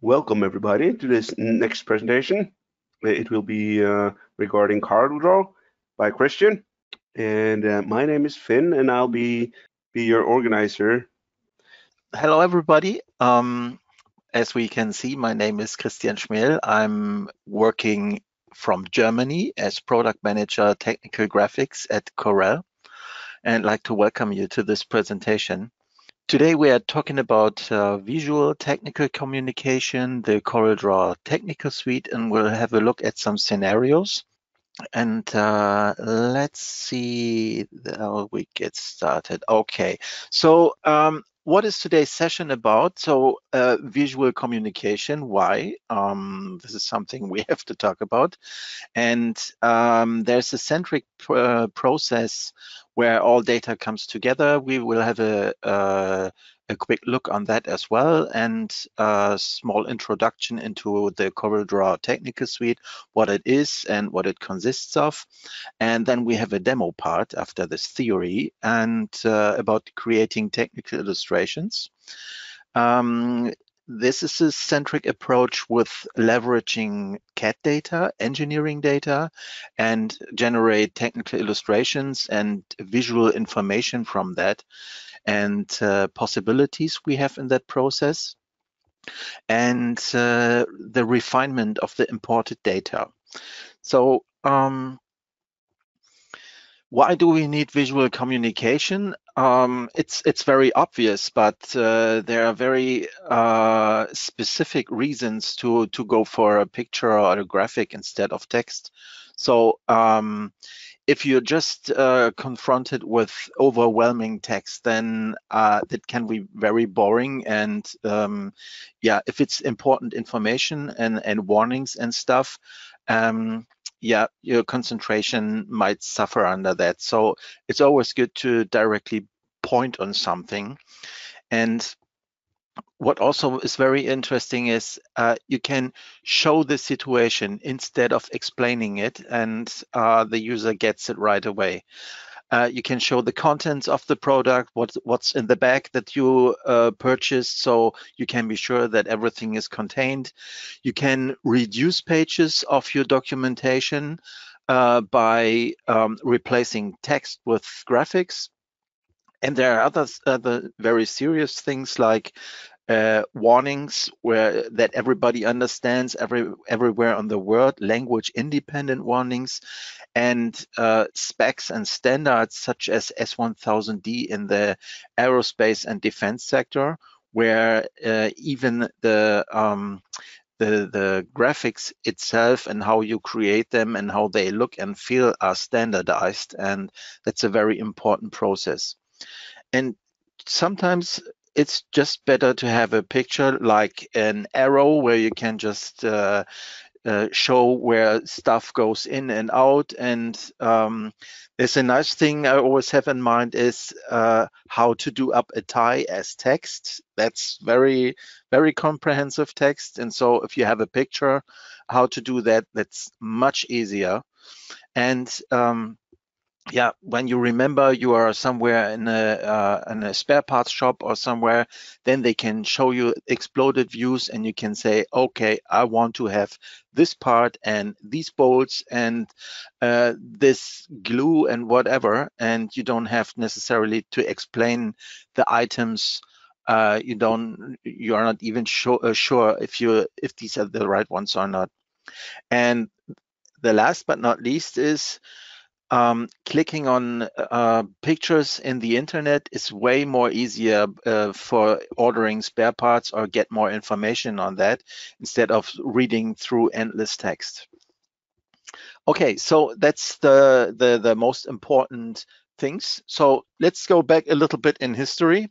Welcome everybody to this next presentation. It will be uh, regarding CorelDRAW by Christian. And uh, my name is Finn and I'll be, be your organizer. Hello everybody. Um, as we can see, my name is Christian Schmel. I'm working from Germany as product manager technical graphics at Corel and I'd like to welcome you to this presentation. Today we are talking about uh, visual technical communication, the CorelDRAW technical suite, and we'll have a look at some scenarios. And uh, let's see how we get started. Okay, so um, what is today's session about? So uh, visual communication, why? Um, this is something we have to talk about. And um, there's a centric pr uh, process where all data comes together. We will have a, a, a quick look on that as well and a small introduction into the CorelDRAW technical suite, what it is and what it consists of. And then we have a demo part after this theory and uh, about creating technical illustrations. Um, this is a centric approach with leveraging CAD data, engineering data, and generate technical illustrations and visual information from that and uh, possibilities we have in that process and uh, the refinement of the imported data. So um, why do we need visual communication? Um, it's it's very obvious, but uh, there are very uh, specific reasons to to go for a picture or a graphic instead of text. So um, if you're just uh, confronted with overwhelming text, then uh, that can be very boring. And um, yeah, if it's important information and and warnings and stuff, um, yeah, your concentration might suffer under that. So it's always good to directly point on something. And what also is very interesting is uh, you can show the situation instead of explaining it and uh, the user gets it right away. Uh, you can show the contents of the product, what, what's in the bag that you uh, purchased, so you can be sure that everything is contained. You can reduce pages of your documentation uh, by um, replacing text with graphics. And there are other, other very serious things like uh, warnings where that everybody understands every everywhere on the world, language independent warnings, and uh, specs and standards such as S1000D in the aerospace and defense sector, where uh, even the um, the the graphics itself and how you create them and how they look and feel are standardized, and that's a very important process. And sometimes it's just better to have a picture like an arrow where you can just uh, uh, show where stuff goes in and out. And um, there's a nice thing I always have in mind is uh, how to do up a tie as text. That's very, very comprehensive text. And so if you have a picture, how to do that, that's much easier. And um, yeah, when you remember you are somewhere in a uh, in a spare parts shop or somewhere, then they can show you exploded views, and you can say, okay, I want to have this part and these bolts and uh, this glue and whatever, and you don't have necessarily to explain the items. Uh, you don't, you are not even sure, uh, sure if you if these are the right ones or not. And the last but not least is um, clicking on uh, pictures in the internet is way more easier uh, for ordering spare parts or get more information on that instead of reading through endless text. Okay, so that's the, the, the most important things. So let's go back a little bit in history.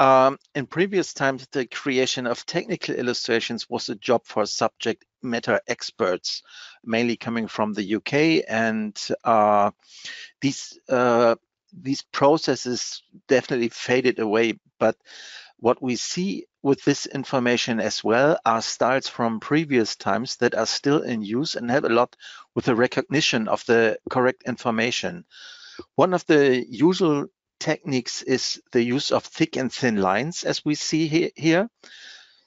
Um, in previous times, the creation of technical illustrations was a job for a subject matter experts, mainly coming from the UK, and uh, these uh, these processes definitely faded away. But what we see with this information as well are styles from previous times that are still in use and have a lot with the recognition of the correct information. One of the usual techniques is the use of thick and thin lines, as we see here.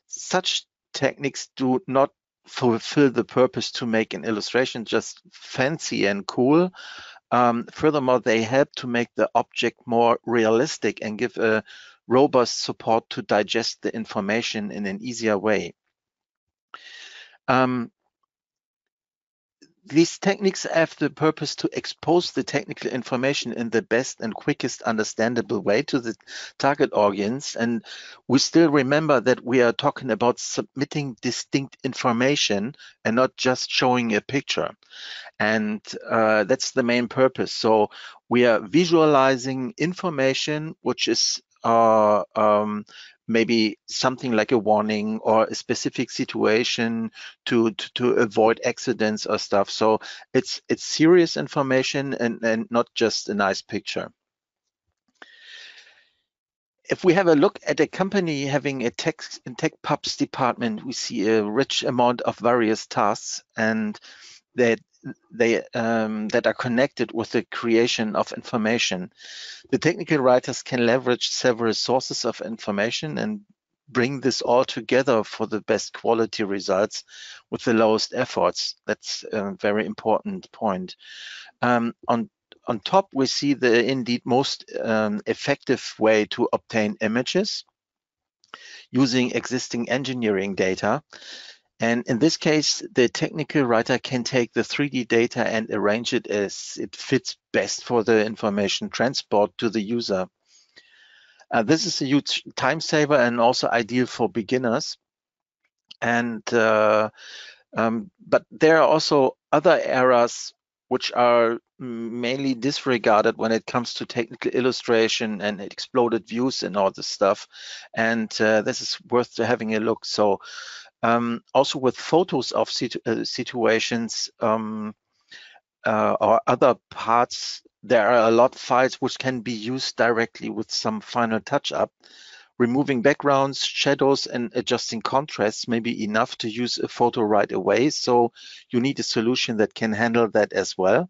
Such techniques do not fulfill the purpose to make an illustration just fancy and cool. Um, furthermore, they help to make the object more realistic and give a robust support to digest the information in an easier way. Um, these techniques have the purpose to expose the technical information in the best and quickest understandable way to the target audience. And we still remember that we are talking about submitting distinct information and not just showing a picture. And uh, that's the main purpose. So we are visualizing information which is uh, um, maybe something like a warning or a specific situation to, to, to avoid accidents or stuff. So it's it's serious information and, and not just a nice picture. If we have a look at a company having a tech, tech pubs department, we see a rich amount of various tasks and that they um, that are connected with the creation of information. The technical writers can leverage several sources of information and bring this all together for the best quality results with the lowest efforts. That's a very important point. Um, on on top, we see the indeed most um, effective way to obtain images using existing engineering data. And in this case, the technical writer can take the 3D data and arrange it as it fits best for the information transport to the user. Uh, this is a huge time saver and also ideal for beginners. And uh, um, but there are also other errors which are mainly disregarded when it comes to technical illustration and exploded views and all this stuff. And uh, this is worth having a look. So um, also with photos of situ uh, situations um, uh, or other parts, there are a lot of files which can be used directly with some final touch-up. Removing backgrounds, shadows, and adjusting contrasts may be enough to use a photo right away. So you need a solution that can handle that as well.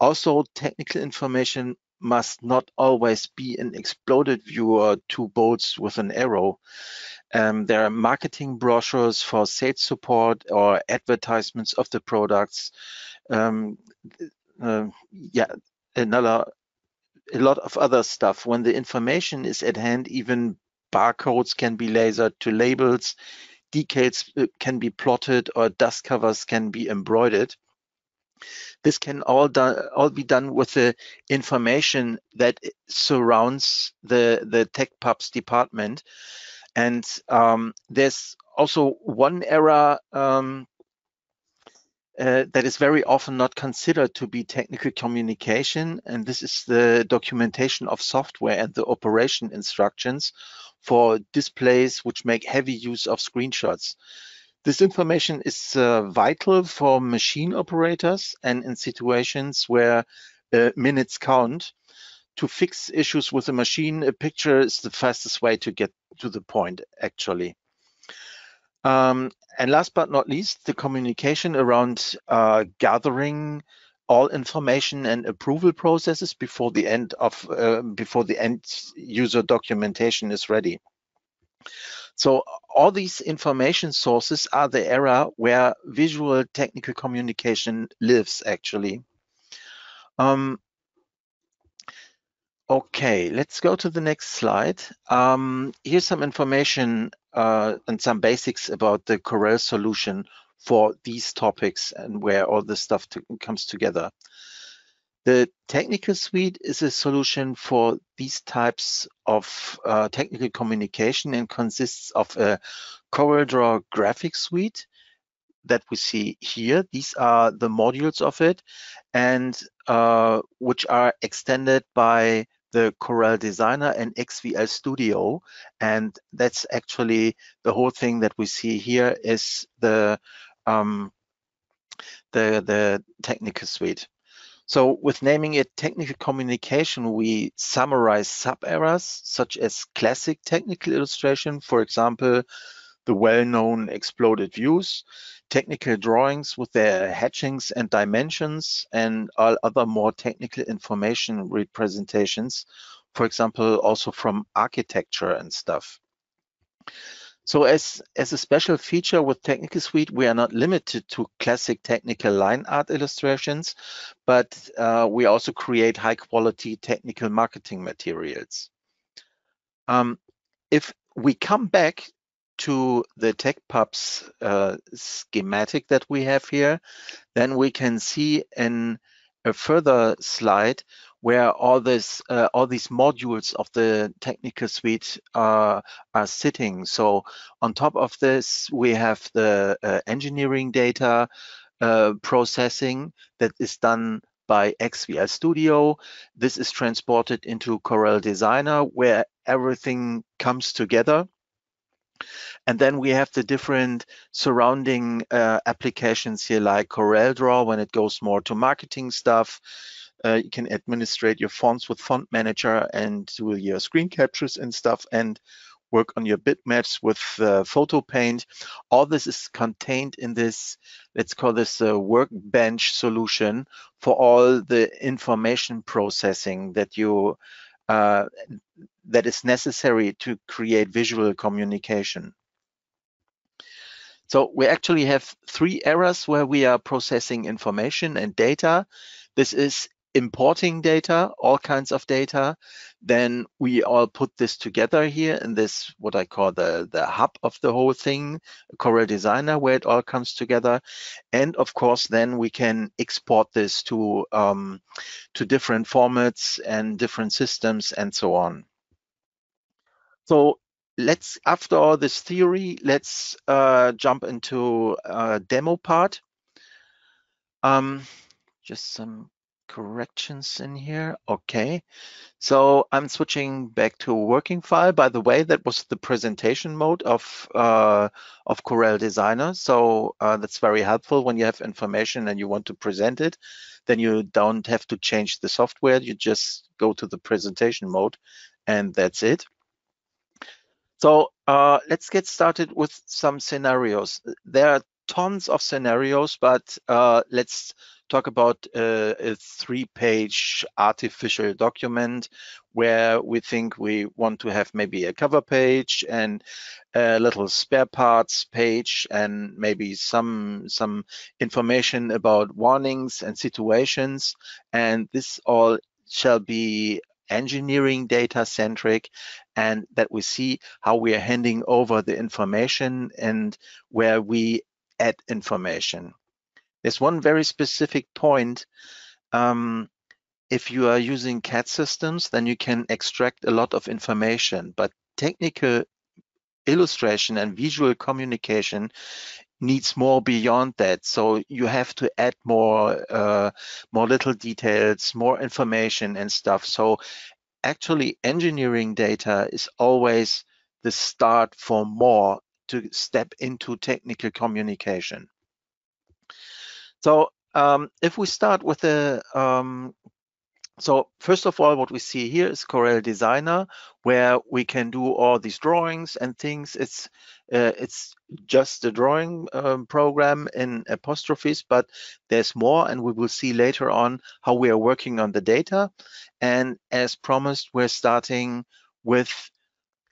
Also, technical information must not always be an exploded view or two bolts with an arrow. Um, there are marketing brochures for sales support or advertisements of the products. Um, uh, yeah, another a lot of other stuff. When the information is at hand, even barcodes can be lasered to labels, decals uh, can be plotted, or dust covers can be embroidered. This can all done all be done with the information that surrounds the the tech pubs department. And um, there's also one error um, uh, that is very often not considered to be technical communication, and this is the documentation of software and the operation instructions for displays which make heavy use of screenshots. This information is uh, vital for machine operators and in situations where uh, minutes count. To fix issues with a machine, a picture is the fastest way to get to the point, actually. Um, and last but not least, the communication around uh, gathering all information and approval processes before the end of uh, before the end user documentation is ready. So all these information sources are the area where visual technical communication lives actually. Um, okay, let's go to the next slide. Um, here's some information uh, and some basics about the Corel solution for these topics and where all this stuff to, comes together. The technical suite is a solution for these types of uh, technical communication and consists of a CorelDRAW graphic suite that we see here. These are the modules of it and uh, which are extended by the Corel Designer and XVL Studio. And that's actually the whole thing that we see here is the um, the, the technical suite. So with naming it technical communication, we summarize sub-areas such as classic technical illustration, for example, the well-known exploded views, technical drawings with their hatchings and dimensions, and all other more technical information representations, for example, also from architecture and stuff. So as, as a special feature with Technical Suite, we are not limited to classic technical line art illustrations, but uh, we also create high quality technical marketing materials. Um, if we come back to the TechPubs uh, schematic that we have here, then we can see in a further slide where all this uh, all these modules of the technical suite are are sitting so on top of this we have the uh, engineering data uh, processing that is done by XVL Studio. This is transported into Corel Designer where everything comes together. And then we have the different surrounding uh, applications here like CorelDRAW when it goes more to marketing stuff. Uh, you can administrate your fonts with Font Manager and do your screen captures and stuff and work on your bitmaps with uh, Photo Paint. All this is contained in this, let's call this a workbench solution for all the information processing that you uh, that is necessary to create visual communication. So we actually have three areas where we are processing information and data. This is importing data, all kinds of data. Then we all put this together here in this, what I call the, the hub of the whole thing, Corel Designer, where it all comes together. And of course, then we can export this to, um, to different formats and different systems and so on. So let's, after all this theory, let's uh, jump into a demo part. Um, just some corrections in here. Okay, so I'm switching back to a working file. By the way, that was the presentation mode of uh, of Corel Designer. So uh, that's very helpful when you have information and you want to present it. Then you don't have to change the software. You just go to the presentation mode and that's it. So uh, let's get started with some scenarios. There are tons of scenarios, but uh, let's talk about uh, a three-page artificial document where we think we want to have maybe a cover page and a little spare parts page and maybe some some information about warnings and situations. And this all shall be engineering data centric and that we see how we are handing over the information and where we add information. There's one very specific point. Um, if you are using CAD systems, then you can extract a lot of information, but technical illustration and visual communication needs more beyond that. So you have to add more, uh, more little details, more information and stuff. So actually engineering data is always the start for more to step into technical communication. So um, if we start with the, um, so first of all, what we see here is Corel Designer, where we can do all these drawings and things. It's uh, it's just a drawing um, program in apostrophes, but there's more, and we will see later on how we are working on the data. And as promised, we're starting with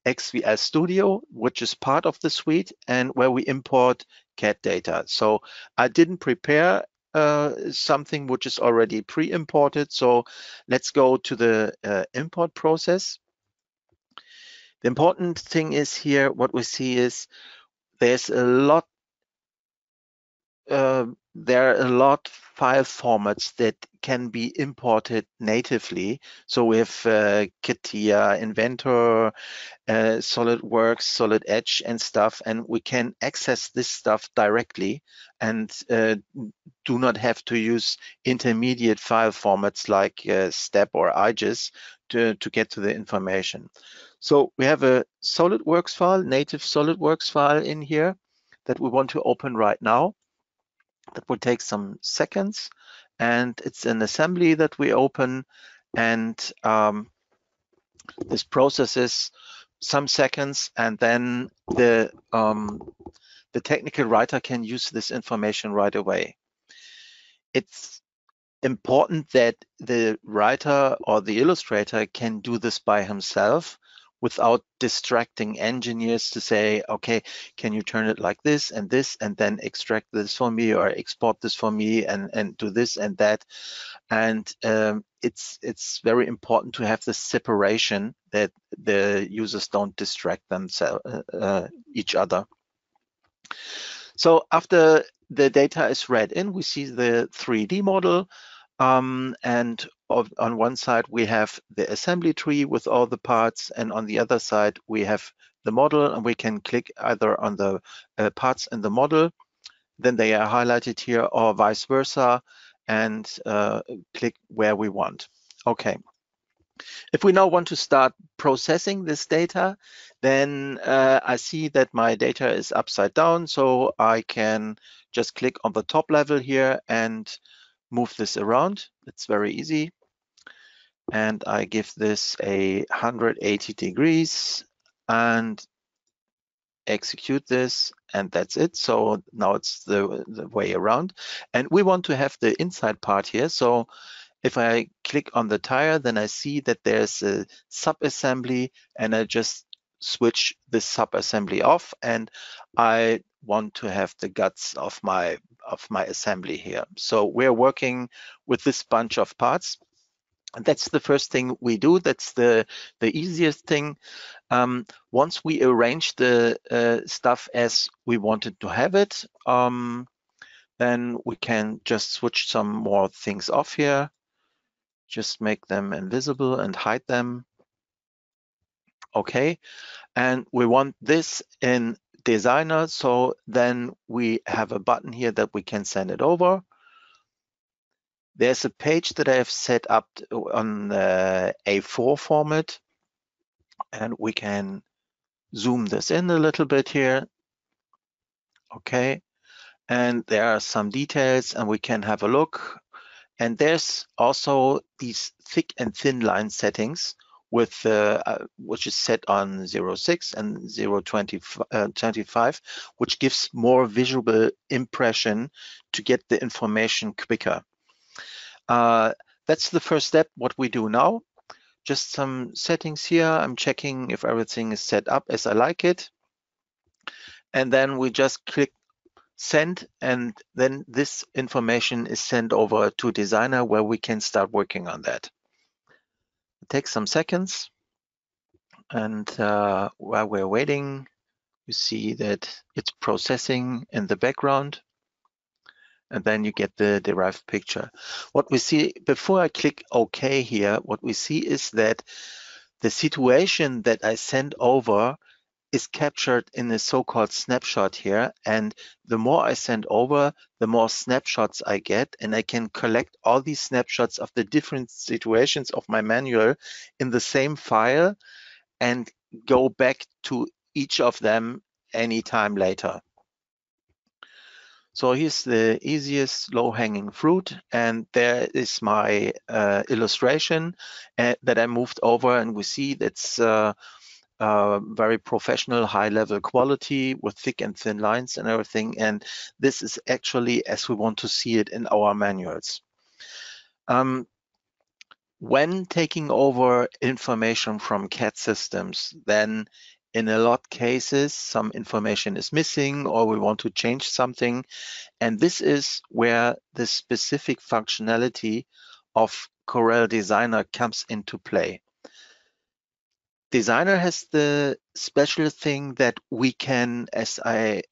XVL Studio, which is part of the suite and where we import CAD data. So I didn't prepare uh, something which is already pre-imported. So let's go to the uh, import process. The important thing is here, what we see is there's a lot uh, there are a lot of file formats that can be imported natively. So we have uh, CATIA, Inventor, uh, SolidWorks, Solid Edge and stuff, and we can access this stuff directly and uh, do not have to use intermediate file formats like uh, STEP or IGES to, to get to the information. So we have a SolidWorks file, native SolidWorks file in here that we want to open right now. That will take some seconds and it's an assembly that we open and um, this processes some seconds and then the um, the technical writer can use this information right away. It's important that the writer or the illustrator can do this by himself without distracting engineers to say, okay, can you turn it like this and this, and then extract this for me or export this for me and, and do this and that. And um, it's, it's very important to have the separation that the users don't distract themselves, uh, uh, each other. So after the data is read in, we see the 3D model. Um, and of, on one side, we have the assembly tree with all the parts, and on the other side, we have the model, and we can click either on the uh, parts in the model, then they are highlighted here, or vice versa, and uh, click where we want. Okay. If we now want to start processing this data, then uh, I see that my data is upside down, so I can just click on the top level here and move this around. It's very easy. And I give this a 180 degrees and execute this and that's it. So now it's the, the way around. And we want to have the inside part here. So if I click on the tire, then I see that there's a sub-assembly and I just switch this sub-assembly off and I want to have the guts of my of my assembly here. So we're working with this bunch of parts. And that's the first thing we do. That's the, the easiest thing. Um, once we arrange the uh, stuff as we wanted to have it, um, then we can just switch some more things off here. Just make them invisible and hide them. Okay, and we want this in designer. So then we have a button here that we can send it over. There's a page that I have set up on the A4 format, and we can zoom this in a little bit here. Okay, and there are some details, and we can have a look. And there's also these thick and thin line settings with uh, uh, which is set on 06 and 025, uh, which gives more visual impression to get the information quicker. Uh, that's the first step, what we do now. Just some settings here. I'm checking if everything is set up as I like it. And then we just click send and then this information is sent over to designer where we can start working on that. It takes some seconds. And uh, while we're waiting, you see that it's processing in the background. And then you get the derived picture. What we see, before I click OK here, what we see is that the situation that I send over is captured in a so-called snapshot here. And the more I send over, the more snapshots I get. And I can collect all these snapshots of the different situations of my manual in the same file and go back to each of them anytime later. So here's the easiest low-hanging fruit, and there is my uh, illustration uh, that I moved over, and we see that's uh, uh, very professional, high level quality with thick and thin lines and everything. And this is actually as we want to see it in our manuals. Um, when taking over information from CAD systems, then in a lot of cases, some information is missing or we want to change something. And this is where the specific functionality of Corel Designer comes into play. Designer has the special thing that we can, as I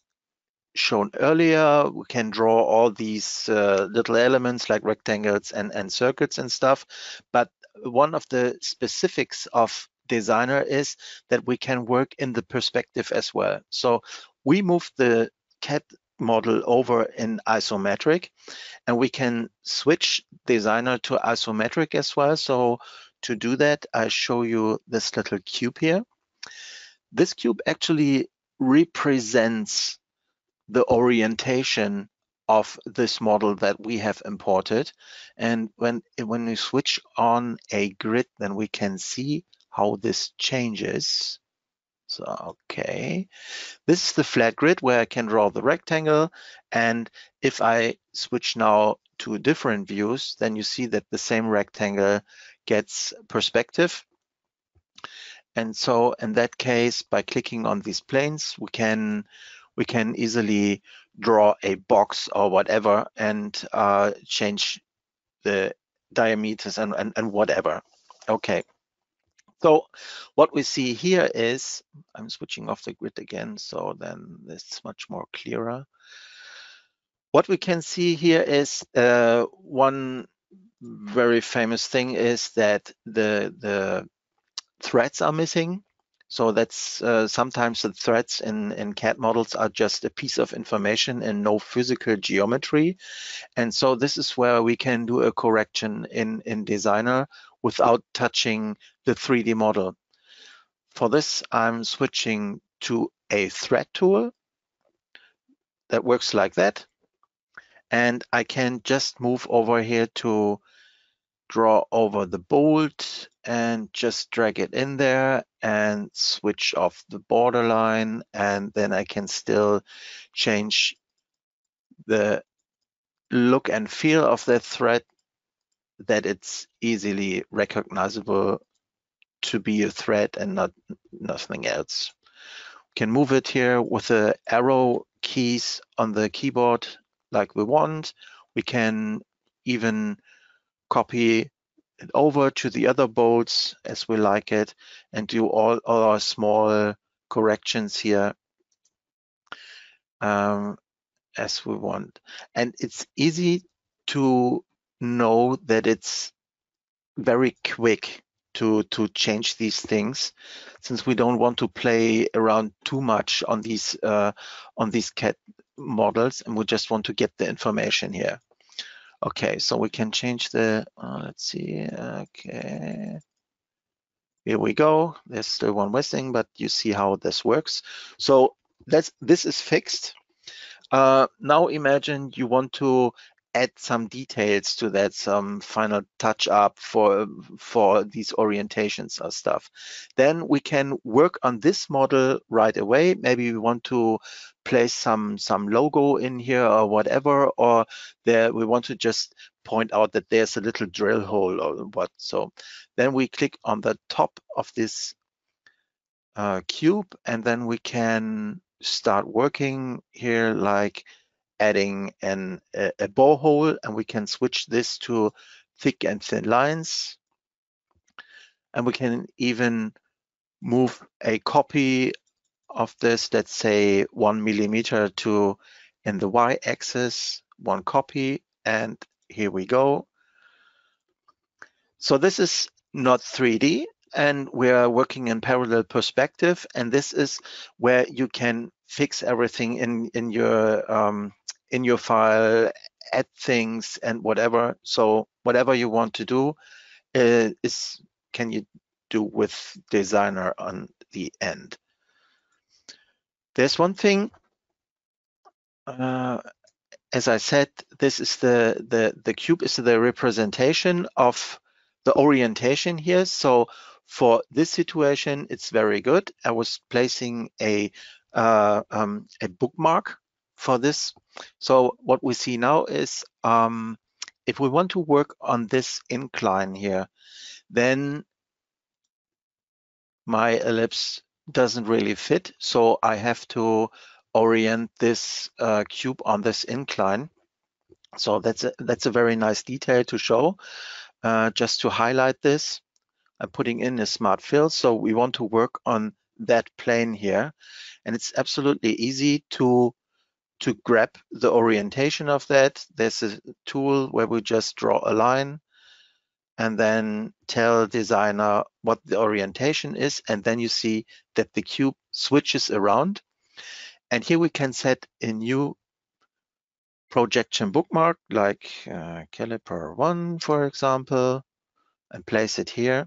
shown earlier, we can draw all these uh, little elements like rectangles and, and circuits and stuff. But one of the specifics of designer is that we can work in the perspective as well. So we move the CAD model over in isometric and we can switch designer to isometric as well. So to do that, I show you this little cube here. This cube actually represents the orientation of this model that we have imported. And when, when we switch on a grid, then we can see how this changes. So, okay, this is the flat grid where I can draw the rectangle. And if I switch now to different views, then you see that the same rectangle gets perspective. And so in that case, by clicking on these planes, we can we can easily draw a box or whatever and uh, change the diameters and, and, and whatever. Okay. So what we see here is, I'm switching off the grid again, so then it's much more clearer. What we can see here is uh, one very famous thing is that the the threads are missing. So that's uh, sometimes the threads in, in CAD models are just a piece of information and no physical geometry. And so this is where we can do a correction in, in Designer without touching the 3D model. For this, I'm switching to a thread tool that works like that. And I can just move over here to draw over the bolt and just drag it in there and switch off the borderline and then I can still change the look and feel of that thread that it's easily recognizable to be a thread and not nothing else. We can move it here with the arrow keys on the keyboard like we want. We can even copy it over to the other bolts as we like it and do all, all our small corrections here um, as we want. And it's easy to know that it's very quick to to change these things since we don't want to play around too much on these uh, on these CAD models and we just want to get the information here. Okay, so we can change the, uh, let's see, okay. Here we go. There's still one missing, but you see how this works. So that's this is fixed. Uh, now imagine you want to add some details to that, some final touch up for for these orientations or stuff. Then we can work on this model right away. Maybe we want to place some some logo in here or whatever, or there we want to just point out that there's a little drill hole or what. So then we click on the top of this uh, cube and then we can start working here like adding an, a, a borehole and we can switch this to thick and thin lines. And we can even move a copy of this, let's say one millimeter to in the Y axis, one copy, and here we go. So this is not 3D and we're working in parallel perspective. And this is where you can fix everything in, in your um, in your file, add things and whatever. So whatever you want to do uh, is can you do with designer on the end. There's one thing, uh, as I said, this is the, the, the cube is the representation of the orientation here. So for this situation, it's very good. I was placing a, uh, um, a bookmark for this. So what we see now is um, if we want to work on this incline here, then my ellipse doesn't really fit. So I have to orient this uh, cube on this incline. So that's a, that's a very nice detail to show. Uh, just to highlight this, I'm putting in a smart fill. So we want to work on that plane here. And it's absolutely easy to to grab the orientation of that. There's a tool where we just draw a line and then tell designer what the orientation is. And then you see that the cube switches around. And here we can set a new projection bookmark like uh, caliper one, for example, and place it here.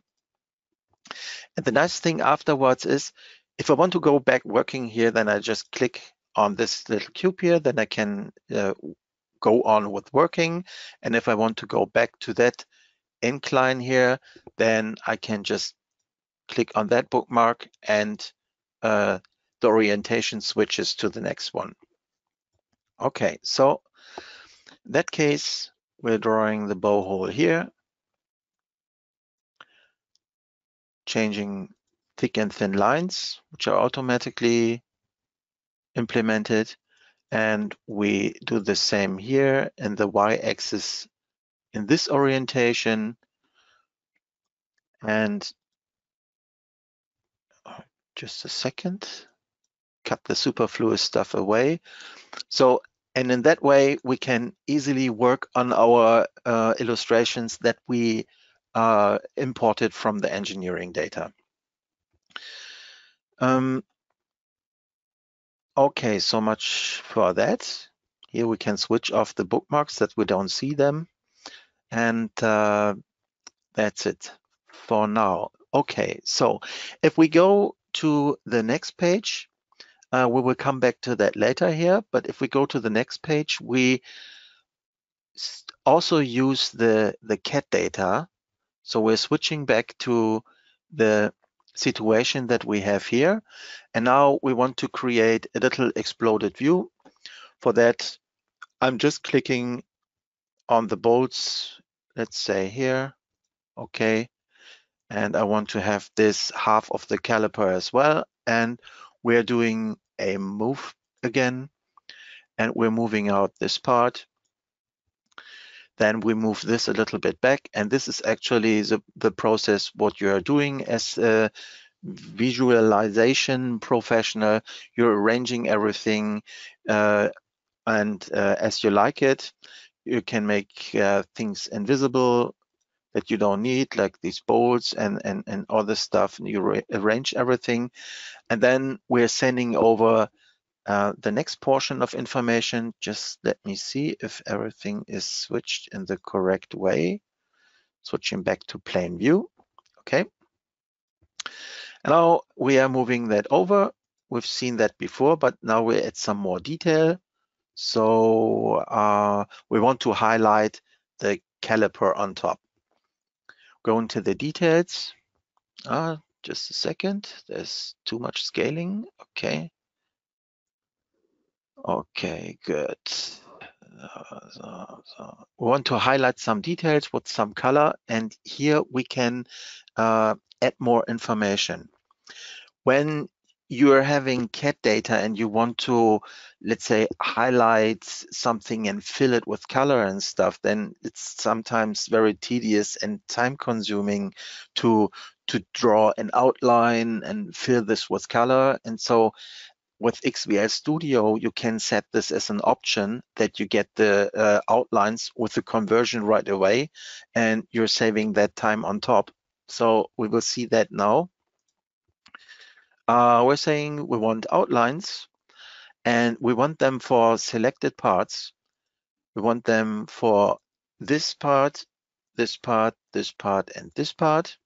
And the nice thing afterwards is if I want to go back working here, then I just click on this little cube here, then I can uh, go on with working. And if I want to go back to that incline here, then I can just click on that bookmark and uh, the orientation switches to the next one. Okay, so in that case, we're drawing the borehole here, changing thick and thin lines, which are automatically implemented. And we do the same here in the y-axis in this orientation. And uh, just a second, cut the superfluous stuff away. So, and in that way, we can easily work on our uh, illustrations that we uh, imported from the engineering data. Um, okay, so much for that. Here we can switch off the bookmarks that we don't see them. And uh, that's it for now. Okay, so if we go to the next page, uh, we will come back to that later here. But if we go to the next page, we also use the, the CAD data. So we're switching back to the situation that we have here. And now we want to create a little exploded view. For that, I'm just clicking on the bolts, let's say here, okay. And I want to have this half of the caliper as well. And we're doing a move again, and we're moving out this part. Then we move this a little bit back, and this is actually the, the process what you are doing as a visualization professional. You're arranging everything uh, and uh, as you like it. You can make uh, things invisible that you don't need, like these bolts and, and, and other stuff. And you arrange everything. And then we're sending over uh, the next portion of information. Just let me see if everything is switched in the correct way. Switching back to plain view. Okay. And now we are moving that over. We've seen that before, but now we add some more detail. So uh, we want to highlight the caliper on top. Go into the details. Uh, just a second. There's too much scaling. Okay. Okay, good. So, so. We want to highlight some details with some color, and here we can uh, add more information. When you're having CAD data and you want to, let's say, highlight something and fill it with color and stuff, then it's sometimes very tedious and time consuming to to draw an outline and fill this with color. And so with XVL Studio, you can set this as an option that you get the uh, outlines with the conversion right away, and you're saving that time on top. So we will see that now. Uh, we're saying we want outlines and we want them for selected parts. We want them for this part, this part, this part, and this part.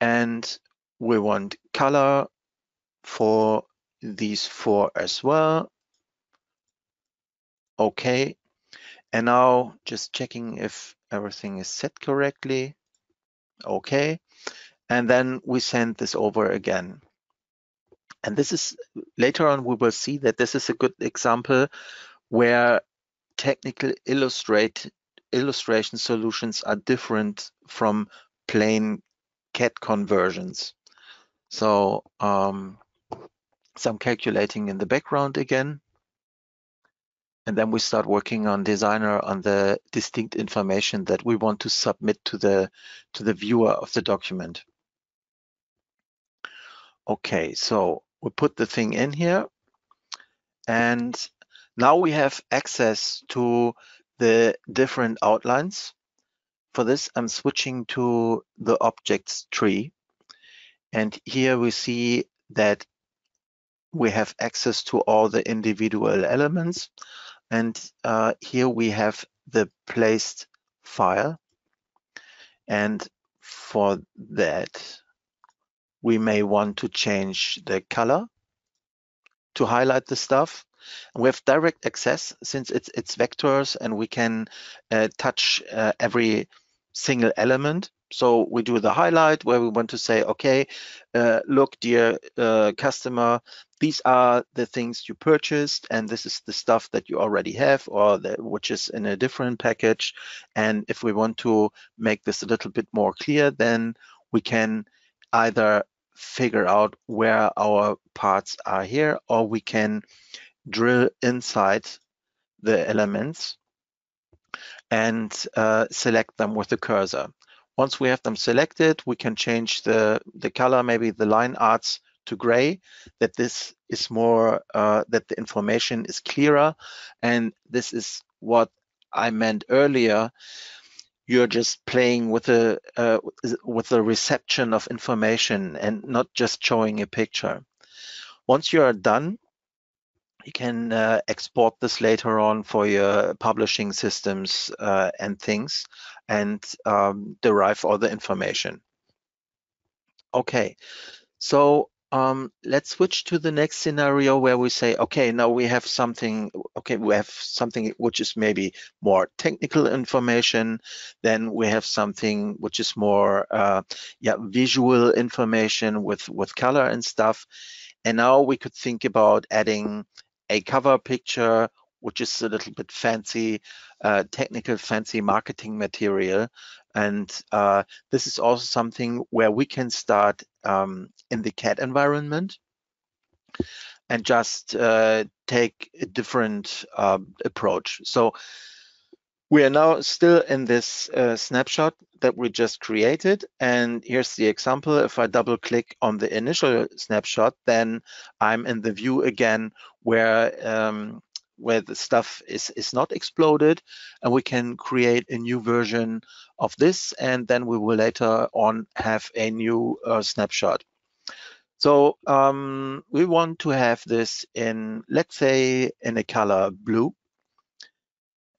And we want color for these four as well. Okay. And now just checking if everything is set correctly. Okay and then we send this over again. And this is later on we will see that this is a good example where technical illustrate illustration solutions are different from plain CAD conversions. So um, some calculating in the background again. And then we start working on Designer on the distinct information that we want to submit to the to the viewer of the document. Okay, so we put the thing in here and now we have access to the different outlines. For this, I'm switching to the objects tree. And here we see that we have access to all the individual elements. And uh, here we have the placed file. And for that, we may want to change the color to highlight the stuff. We have direct access since it's it's vectors and we can uh, touch uh, every single element. So we do the highlight where we want to say, okay, uh, look, dear uh, customer, these are the things you purchased and this is the stuff that you already have or the, which is in a different package. And if we want to make this a little bit more clear, then we can either figure out where our parts are here, or we can drill inside the elements and uh, select them with the cursor. Once we have them selected, we can change the, the color, maybe the line arts to gray, that this is more, uh, that the information is clearer. And this is what I meant earlier. You're just playing with the uh, with the reception of information and not just showing a picture. Once you are done, you can uh, export this later on for your publishing systems uh, and things and um, derive all the information. Okay, so um, let's switch to the next scenario where we say, okay, now we have something, okay, we have something which is maybe more technical information. Then we have something which is more, uh, yeah, visual information with, with color and stuff. And now we could think about adding a cover picture, which is a little bit fancy, uh, technical, fancy marketing material. And uh, this is also something where we can start um, in the CAD environment and just uh, take a different uh, approach. So we are now still in this uh, snapshot that we just created. And here's the example. If I double click on the initial snapshot, then I'm in the view again where um, where the stuff is, is not exploded and we can create a new version of this and then we will later on have a new uh, snapshot. So um, we want to have this in, let's say, in a color blue.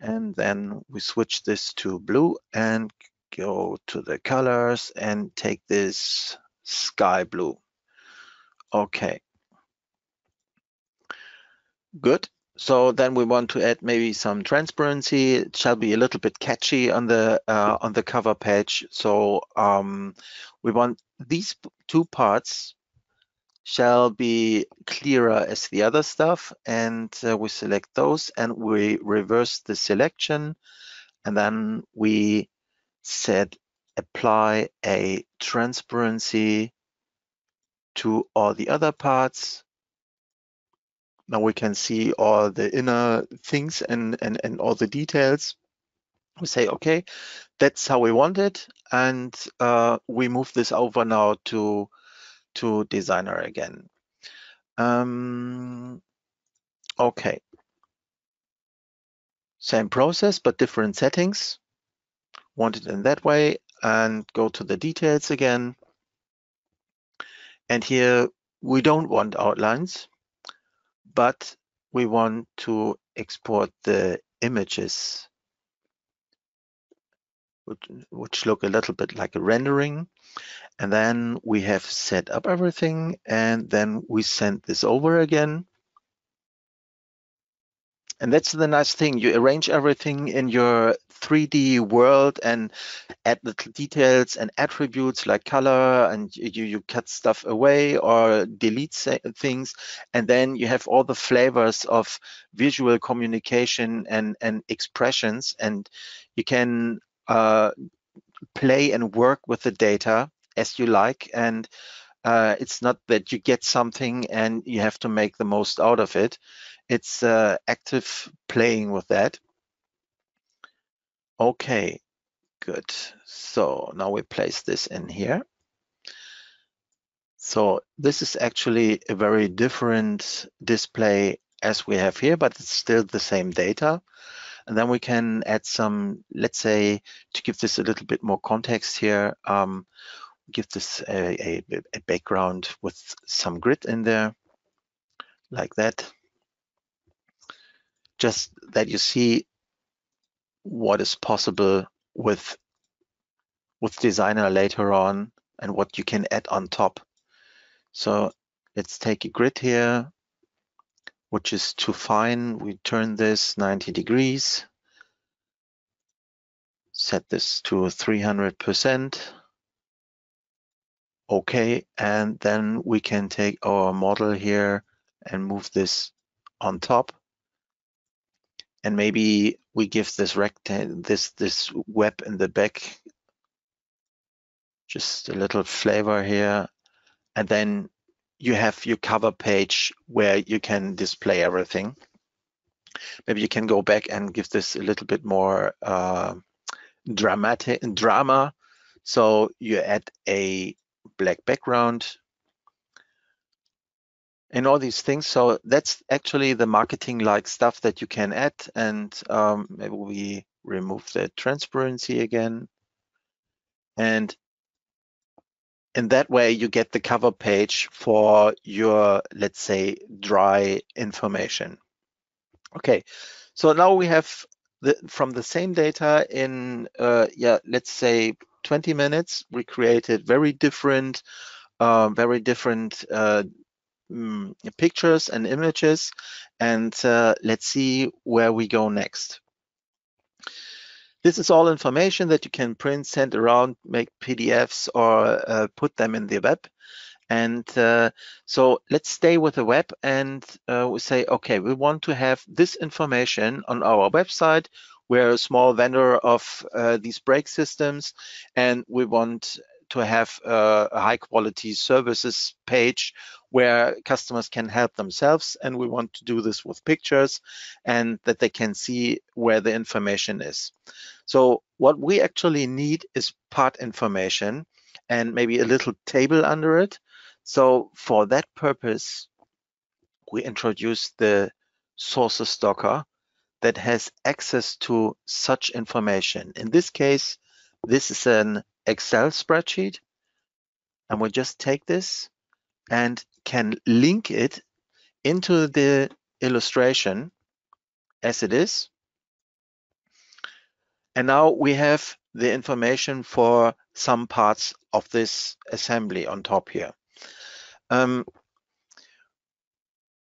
And then we switch this to blue and go to the colors and take this sky blue. Okay. Good. So then we want to add maybe some transparency. It shall be a little bit catchy on the uh, on the cover page. So um, we want these two parts shall be clearer as the other stuff and uh, we select those and we reverse the selection and then we set apply a transparency to all the other parts now we can see all the inner things and, and, and all the details. We say, okay, that's how we want it. And uh, we move this over now to, to designer again. Um, okay. Same process, but different settings. Want it in that way and go to the details again. And here we don't want outlines but we want to export the images which, which look a little bit like a rendering. And then we have set up everything and then we send this over again. And that's the nice thing. You arrange everything in your 3D world and add the details and attributes like color and you, you cut stuff away or delete things. And then you have all the flavors of visual communication and, and expressions. And you can uh, play and work with the data as you like. And uh, it's not that you get something and you have to make the most out of it it's uh, active playing with that. Okay, good. So now we place this in here. So this is actually a very different display as we have here, but it's still the same data. And then we can add some, let's say, to give this a little bit more context here, um, give this a, a, a background with some grid in there, like that just that you see what is possible with with designer later on and what you can add on top. So let's take a grid here, which is too fine. We turn this 90 degrees, set this to 300%. Okay, and then we can take our model here and move this on top and maybe we give this rectangle, this this web in the back, just a little flavor here, and then you have your cover page where you can display everything. Maybe you can go back and give this a little bit more uh, dramatic drama. So you add a black background and all these things. So that's actually the marketing like stuff that you can add. And um, maybe we remove the transparency again. And in that way, you get the cover page for your, let's say, dry information. Okay, so now we have the, from the same data in, uh, yeah, let's say 20 minutes, we created very different, uh, very different uh, mm, pictures and images. And uh, let's see where we go next. This is all information that you can print, send around, make PDFs or uh, put them in the web. And uh, so let's stay with the web and uh, we say, okay, we want to have this information on our website. We're a small vendor of uh, these brake systems and we want to have a, a high quality services page where customers can help themselves. And we want to do this with pictures and that they can see where the information is. So what we actually need is part information and maybe a little table under it. So for that purpose, we introduced the sources docker that has access to such information. In this case, this is an Excel spreadsheet. And we just take this and can link it into the illustration as it is. And now we have the information for some parts of this assembly on top here. Um,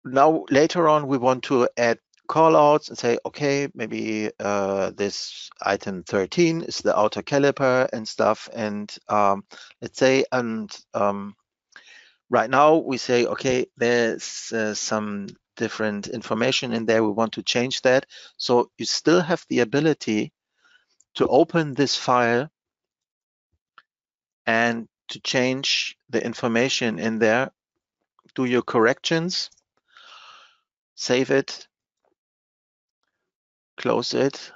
now later on we want to add callouts and say, okay, maybe uh, this item 13 is the outer caliper and stuff. And um, let's say, and um, right now we say, okay, there's uh, some different information in there. We want to change that. So you still have the ability to open this file and to change the information in there, do your corrections, save it, close it,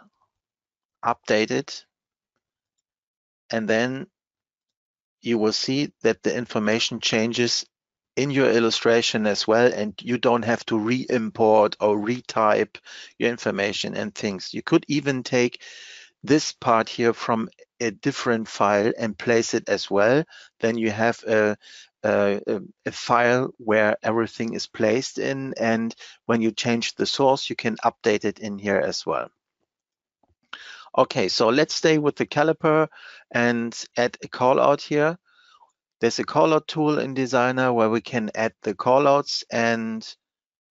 update it, and then you will see that the information changes in your illustration as well and you don't have to re-import or retype your information and things. You could even take this part here from a different file and place it as well. Then you have a, a, a, file where everything is placed in and when you change the source you can update it in here as well. Okay, so let's stay with the caliper and add a callout here. There's a callout tool in Designer where we can add the callouts and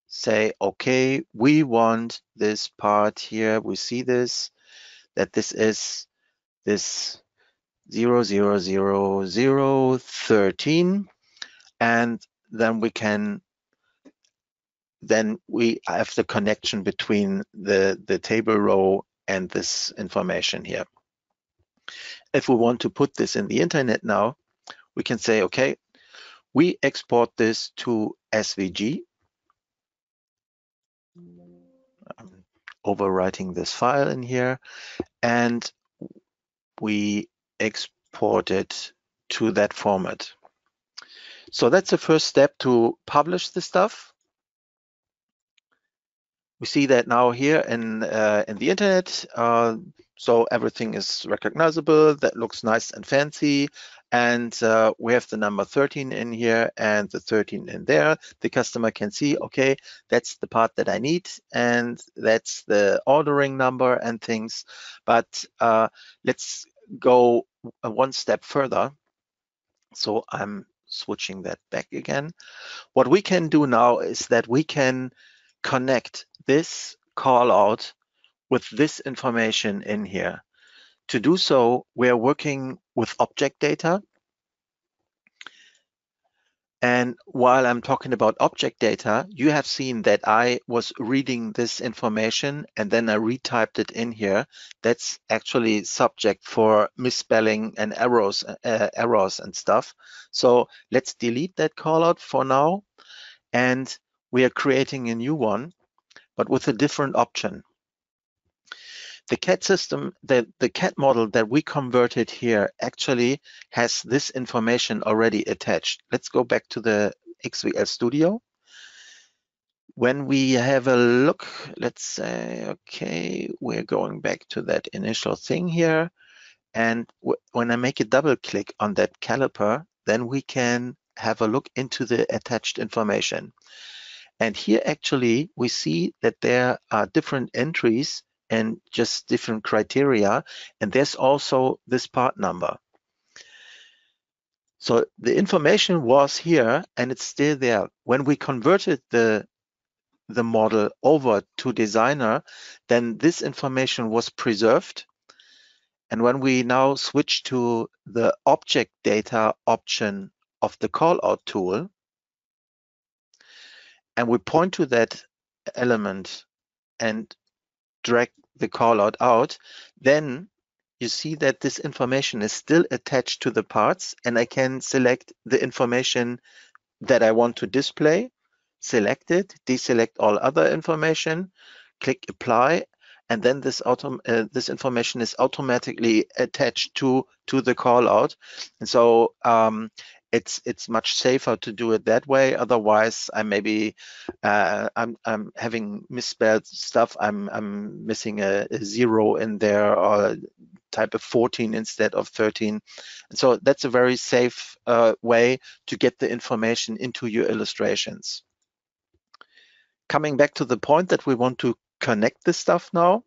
say, okay, we want this part here. We see this, that this is this 000013 and then we can then we have the connection between the the table row and this information here. If we want to put this in the internet now we can say okay we export this to svg I'm overwriting this file in here. And we export it to that format so that's the first step to publish the stuff. We see that now here in, uh, in the internet. Uh, so everything is recognizable. That looks nice and fancy. And uh, we have the number 13 in here and the 13 in there. The customer can see, okay, that's the part that I need. And that's the ordering number and things. But uh, let's go one step further. So I'm switching that back again. What we can do now is that we can connect this call out with this information in here. To do so, we're working with object data. And while I'm talking about object data, you have seen that I was reading this information and then I retyped it in here. That's actually subject for misspelling and errors, uh, errors and stuff. So let's delete that callout for now. And we are creating a new one, but with a different option. The CAD system, the, the CAD model that we converted here actually has this information already attached. Let's go back to the XVL Studio. When we have a look, let's say, okay, we're going back to that initial thing here. And when I make a double click on that caliper, then we can have a look into the attached information. And here actually we see that there are different entries and just different criteria. And there's also this part number. So the information was here and it's still there. When we converted the the model over to designer, then this information was preserved. And when we now switch to the object data option of the callout tool, and we point to that element and drag the callout out, then you see that this information is still attached to the parts and I can select the information that I want to display, select it, deselect all other information, click apply, and then this uh, this information is automatically attached to to the callout. And so um, it's it's much safer to do it that way. Otherwise, I maybe uh, I'm I'm having misspelled stuff. I'm I'm missing a, a, zero in there or type of 14 instead of 13. And so that's a very safe uh, way to get the information into your illustrations. Coming back to the point that we want to connect this stuff now.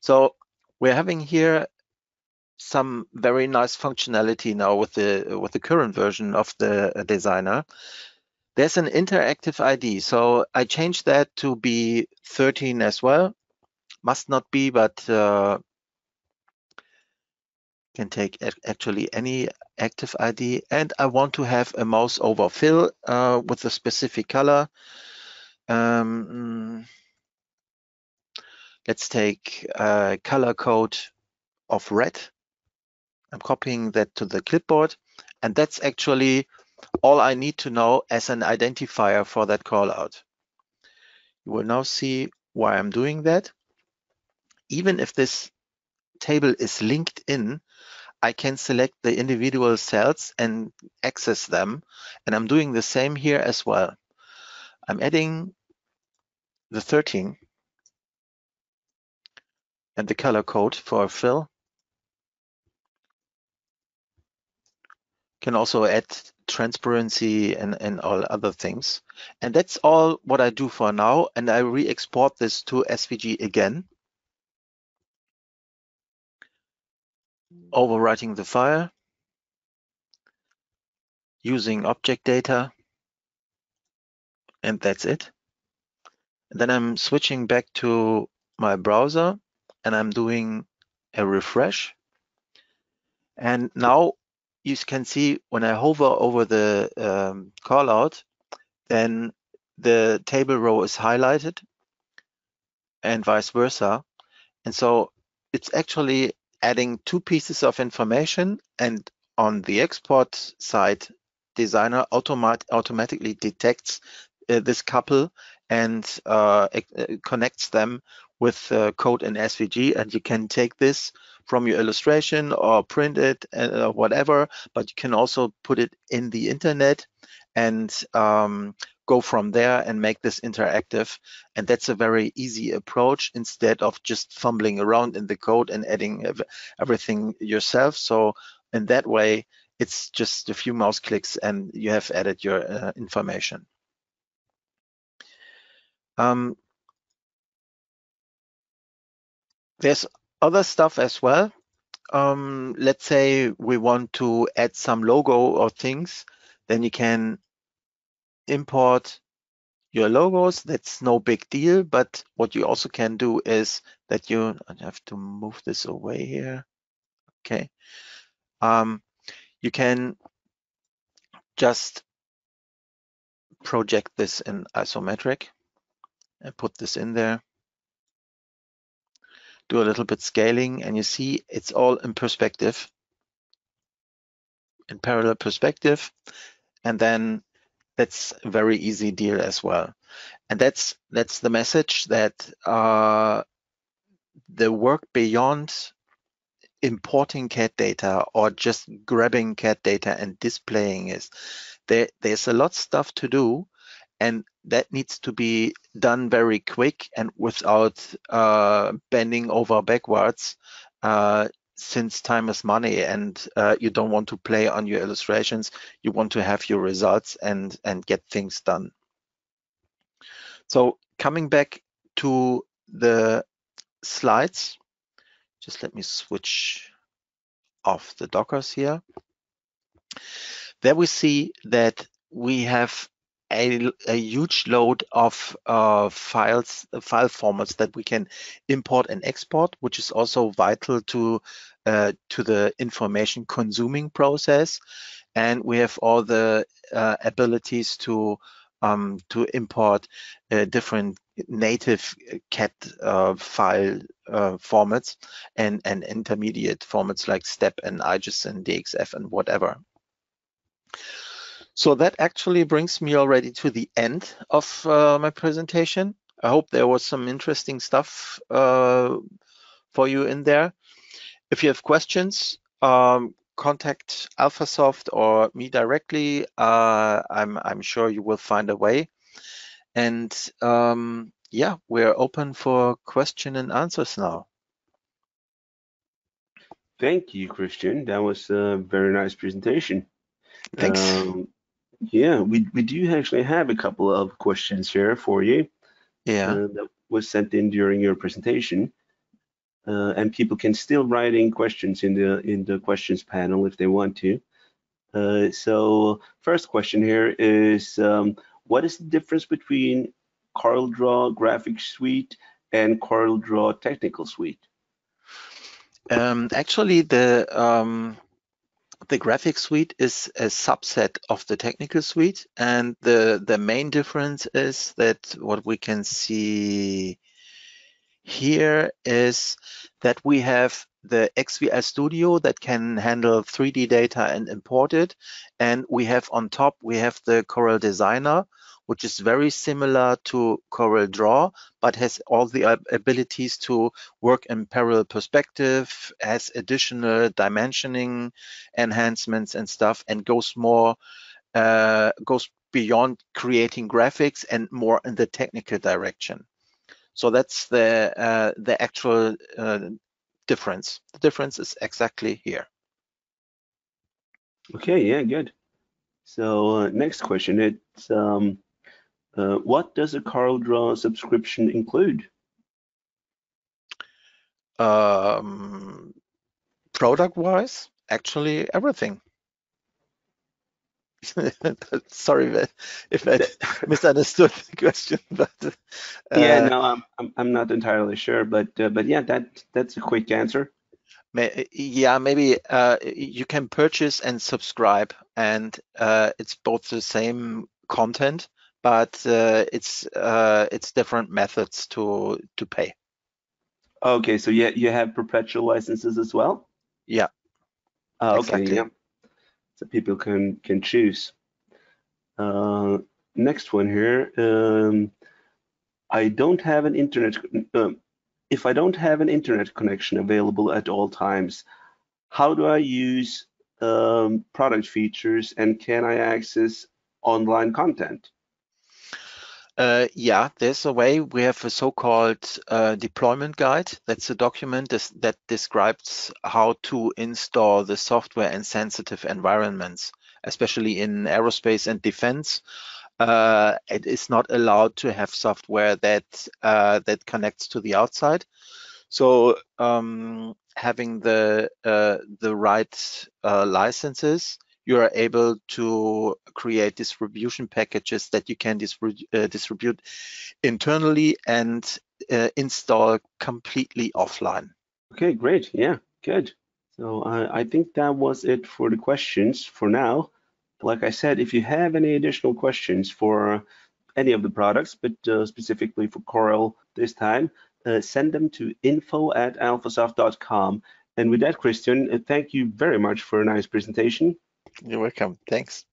So we're having here some very nice functionality now with the with the current version of the uh, designer. There's an interactive ID, so I changed that to be 13 as well. Must not be, but uh, can take actually any active ID. And I want to have a mouse over fill uh, with a specific color. Um, let's take a color code of red I'm copying that to the clipboard. And that's actually all I need to know as an identifier for that callout. You will now see why I'm doing that. Even if this table is linked in, I can select the individual cells and access them. And I'm doing the same here as well. I'm adding the 13 and the color code for fill. Can also add transparency and, and all other things. And that's all what I do for now. And I re-export this to SVG again. Overwriting the file using object data. And that's it. Then I'm switching back to my browser and I'm doing a refresh. And now you can see when I hover over the um, callout, then the table row is highlighted and vice versa. And so it's actually adding two pieces of information and on the export side, designer automat automatically detects uh, this couple and uh, uh connects them with uh, code in SVG and you can take this from your illustration or print it uh, or whatever, but you can also put it in the internet and um, go from there and make this interactive. And that's a very easy approach instead of just fumbling around in the code and adding everything yourself. So in that way, it's just a few mouse clicks and you have added your uh, information. Um, there's other stuff as well. Um, let's say we want to add some logo or things, then you can import your logos. That's no big deal. But what you also can do is that you I have to move this away here. Okay. Um, you can just project this in isometric and put this in there. Do a little bit scaling and you see it's all in perspective, in parallel perspective. And then that's a very easy deal as well. And that's that's the message that uh, the work beyond importing CAD data or just grabbing CAD data and displaying is there, there's a lot of stuff to do and that needs to be done very quick and without uh, bending over backwards uh, since time is money and uh, you don't want to play on your illustrations. You want to have your results and and get things done. So coming back to the slides just let me switch off the dockers here. There we see that we have a, a huge load of uh, files, file formats that we can import and export, which is also vital to uh, to the information consuming process. And we have all the uh, abilities to um, to import uh, different native CAD uh, file uh, formats and, and intermediate formats like STEP and IGES and DXF and whatever. So that actually brings me already to the end of uh, my presentation. I hope there was some interesting stuff uh, for you in there. If you have questions, um, contact Alfasoft or me directly. Uh, I'm, I'm sure you will find a way. And um, yeah, we're open for question and answers now. Thank you, Christian. That was a very nice presentation. Thanks. Um, yeah, we, we do actually have a couple of questions here for you. Yeah. Uh, that was sent in during your presentation. Uh, and people can still write in questions in the in the questions panel if they want to. Uh, so first question here is, um, what is the difference between CorelDRAW Graphics Suite and CorelDRAW Technical Suite? Um, actually, the um, the graphics suite is a subset of the technical suite and the the main difference is that what we can see here is that we have the XVL Studio that can handle 3D data and import it. And we have on top, we have the Corel Designer, which is very similar to Corel Draw, but has all the abilities to work in parallel perspective, has additional dimensioning enhancements and stuff, and goes more, uh, goes beyond creating graphics and more in the technical direction. So that's the uh, the actual uh, difference. The difference is exactly here. Okay, yeah, good. So uh, next question, it's um, uh, what does a CorelDRAW subscription include? Um, Product-wise, actually everything. Sorry if I misunderstood the question, but uh, yeah, no, I'm, I'm I'm not entirely sure, but uh, but yeah, that that's a quick answer. May, yeah, maybe uh, you can purchase and subscribe, and uh, it's both the same content, but uh, it's uh, it's different methods to to pay. Okay, so yeah, you have perpetual licenses as well. Yeah. okay. Exactly. Yeah. So people can can choose. Uh, next one here. Um, I don't have an internet. Um, if I don't have an internet connection available at all times, how do I use um, product features and can I access online content? Uh, yeah, there's a way. We have a so-called uh, deployment guide. That's a document that describes how to install the software in sensitive environments, especially in aerospace and defense. Uh, it is not allowed to have software that uh, that connects to the outside. So um, having the uh, the right uh, licenses you are able to create distribution packages that you can uh, distribute internally and uh, install completely offline. Okay, great. Yeah, good. So I think that was it for the questions for now. like I said, if you have any additional questions for any of the products, but uh, specifically for Corel this time, uh, send them to info at alfasoft.com. And with that, Christian, uh, thank you very much for a nice presentation. You're welcome. Thanks.